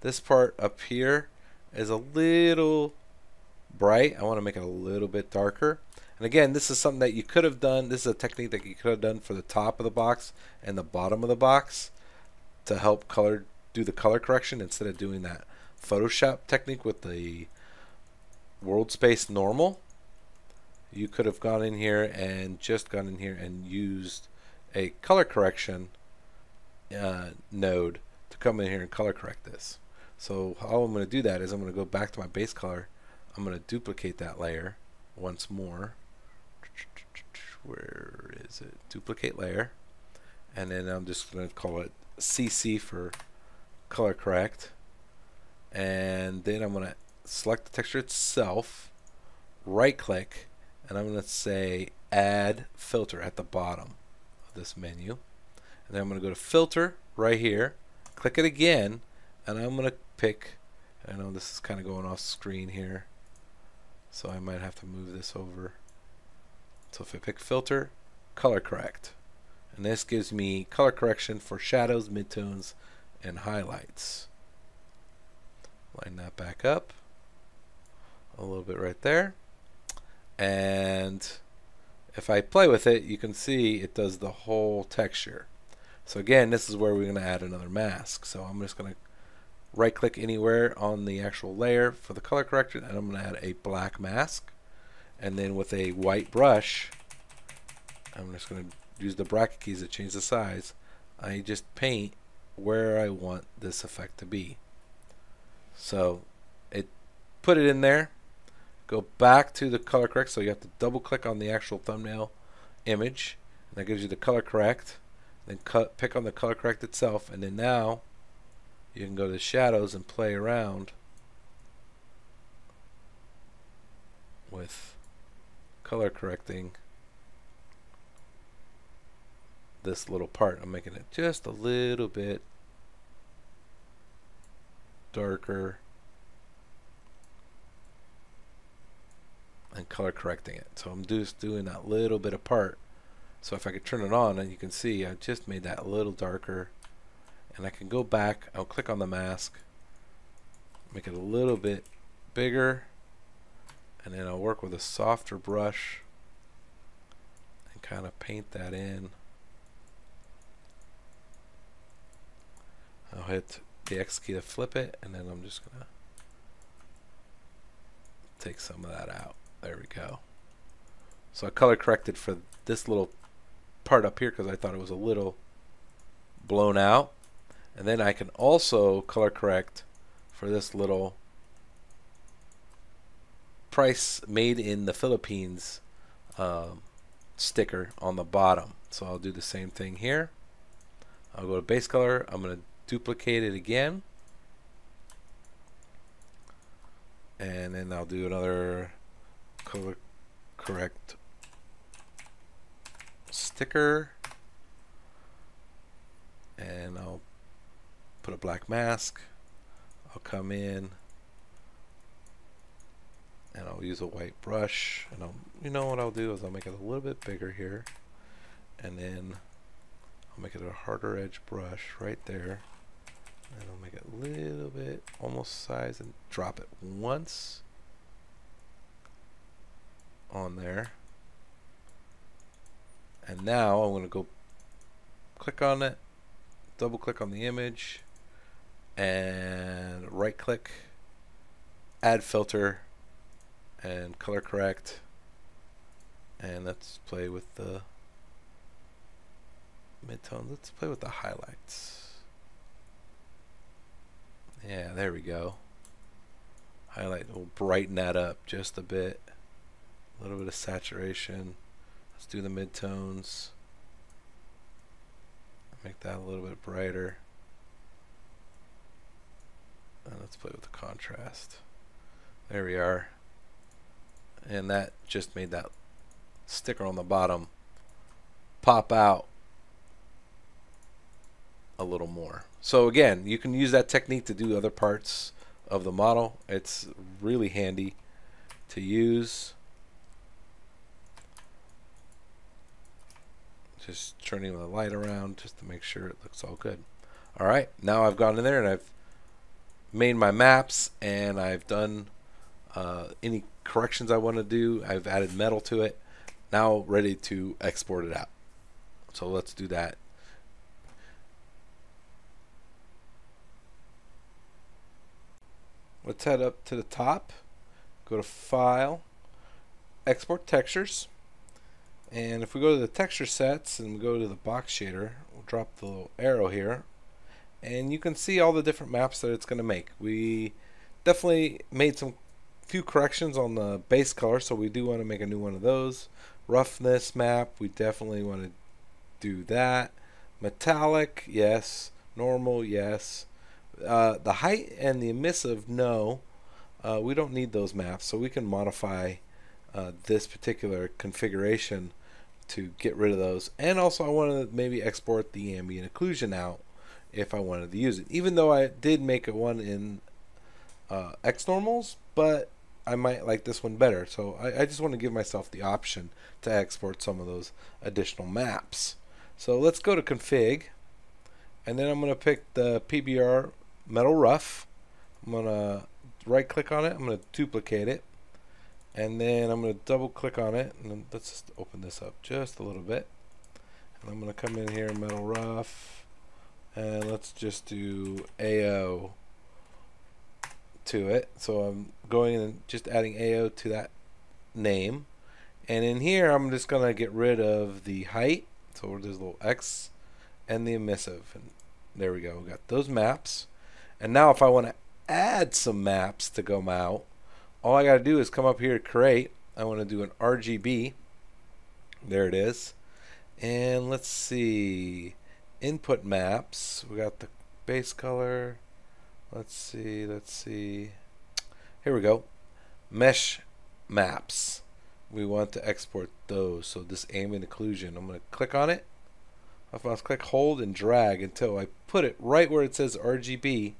this part up here is a little bright. I want to make it a little bit darker. And again, this is something that you could have done. This is a technique that you could have done for the top of the box and the bottom of the box to help color do the color correction instead of doing that Photoshop technique with the world space normal. You could have gone in here and just gone in here and used a color correction uh, node to come in here and color correct this. So how I'm going to do that is I'm going to go back to my base color. I'm going to duplicate that layer once more where is it? Duplicate layer. And then I'm just going to call it CC for color correct. And then I'm going to select the texture itself, right click, and I'm going to say add filter at the bottom of this menu. And then I'm going to go to filter right here, click it again, and I'm going to pick, I know this is kind of going off screen here, so I might have to move this over. So if I pick filter, color correct. And this gives me color correction for shadows, midtones, and highlights. Line that back up a little bit right there. And if I play with it, you can see it does the whole texture. So again, this is where we're going to add another mask. So I'm just going to right click anywhere on the actual layer for the color correction and I'm going to add a black mask. And then with a white brush I'm just going to use the bracket keys to change the size. I just paint where I want this effect to be. So it put it in there. Go back to the color correct so you have to double click on the actual thumbnail image. And that gives you the color correct. Then cut, pick on the color correct itself and then now you can go to shadows and play around with color correcting this little part. I'm making it just a little bit darker and color correcting it. So I'm just doing that little bit apart. So if I could turn it on and you can see I just made that a little darker and I can go back I'll click on the mask make it a little bit bigger and then I'll work with a softer brush and kind of paint that in. I'll hit the X key to flip it and then I'm just gonna take some of that out. There we go. So I color corrected for this little part up here because I thought it was a little blown out. And then I can also color correct for this little price made in the Philippines um, sticker on the bottom. So I'll do the same thing here. I'll go to base color. I'm going to duplicate it again. And then I'll do another color correct sticker. And I'll put a black mask. I'll come in and I'll use a white brush and I'll you know what I'll do is I'll make it a little bit bigger here. And then I'll make it a harder edge brush right there. And I'll make it a little bit almost size and drop it once on there. And now I'm going to go click on it double click on the image and right click add filter and color correct. And let's play with the midtones let's play with the highlights. Yeah there we go. Highlight will brighten that up just a bit. A little bit of saturation. Let's do the midtones. Make that a little bit brighter and let's play with the contrast there we are and that just made that sticker on the bottom pop out a little more. So again, you can use that technique to do other parts of the model. It's really handy to use. Just turning the light around just to make sure it looks all good. Alright, now I've gone in there and I've made my maps and I've done uh, any corrections I want to do. I've added metal to it. Now ready to export it out. So let's do that. Let's head up to the top, go to File, Export Textures, and if we go to the texture sets and we go to the box shader, we'll drop the little arrow here, and you can see all the different maps that it's going to make. We definitely made some few corrections on the base color, so we do want to make a new one of those. Roughness map, we definitely want to do that. Metallic, yes. Normal, yes. Uh, the height and the emissive, no. Uh, we don't need those maps, so we can modify uh, this particular configuration to get rid of those. And also, I want to maybe export the ambient occlusion out if I wanted to use it. Even though I did make a one in uh, xNormals, but I might like this one better. So I, I just want to give myself the option to export some of those additional maps. So let's go to config, and then I'm going to pick the PBR metal rough. I'm going to right click on it. I'm going to duplicate it. And then I'm going to double click on it. And let's just open this up just a little bit. And I'm going to come in here, metal rough. And let's just do AO to it. So I'm going and just adding AO to that name. And in here, I'm just going to get rid of the height. So there's a little X and the emissive. And there we go. We got those maps. And now if I want to add some maps to go out, all I got to do is come up here to create. I want to do an RGB. There it is. And let's see. Input maps. We got the base color. Let's see. Let's see. Here we go. Mesh maps. We want to export those. So this ambient occlusion. I'm going to click on it. If I click hold and drag until I put it right where it says RGB.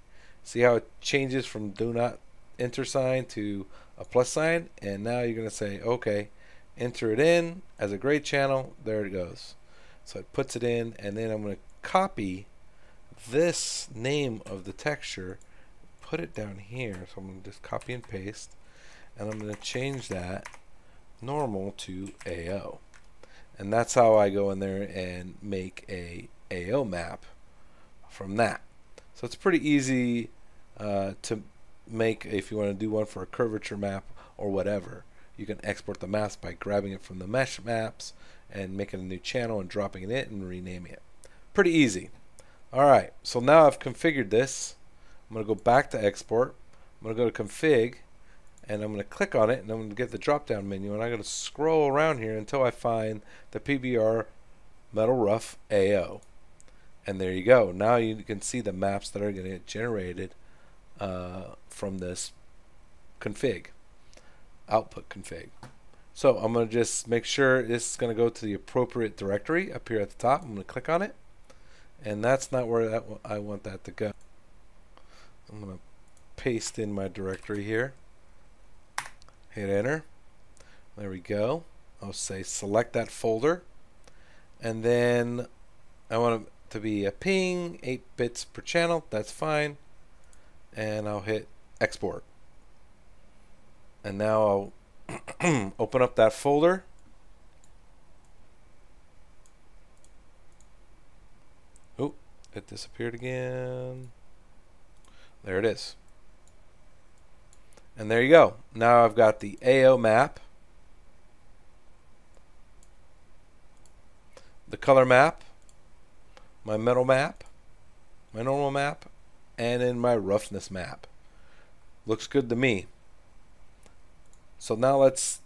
See how it changes from do not enter sign to a plus sign and now you're going to say okay enter it in as a gray channel there it goes so it puts it in and then I'm going to copy this name of the texture put it down here. So I'm going to just copy and paste and I'm going to change that normal to AO and that's how I go in there and make a AO map from that. So it's pretty easy uh, to make if you want to do one for a curvature map or whatever. You can export the maps by grabbing it from the mesh maps and making a new channel and dropping it in and renaming it. Pretty easy. Alright, so now I've configured this. I'm going to go back to export. I'm going to go to config and I'm going to click on it and I'm going to get the drop down menu and I'm going to scroll around here until I find the PBR Metal Rough AO. And there you go. Now you can see the maps that are going to get generated uh, from this config, output config. So I'm going to just make sure this is going to go to the appropriate directory up here at the top. I'm going to click on it. And that's not where that I want that to go. I'm going to paste in my directory here. Hit enter. There we go. I'll say select that folder. And then I want it to be a ping, 8 bits per channel. That's fine and I'll hit export. And now I'll open up that folder. Oh, it disappeared again. There it is. And there you go. Now I've got the AO map, the color map, my metal map, my normal map, and in my roughness map. Looks good to me. So now let's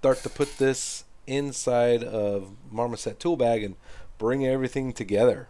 start to put this inside of Marmoset Toolbag and bring everything together.